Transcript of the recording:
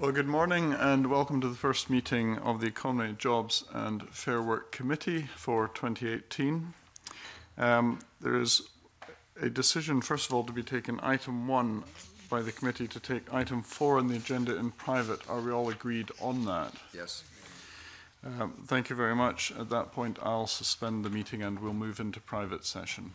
Well, good morning and welcome to the first meeting of the Economy, Jobs and Fair Work Committee for 2018. Um, there is a decision, first of all, to be taken item one by the committee to take item four on the agenda in private. Are we all agreed on that? Yes. Um, thank you very much. At that point, I'll suspend the meeting and we'll move into private session.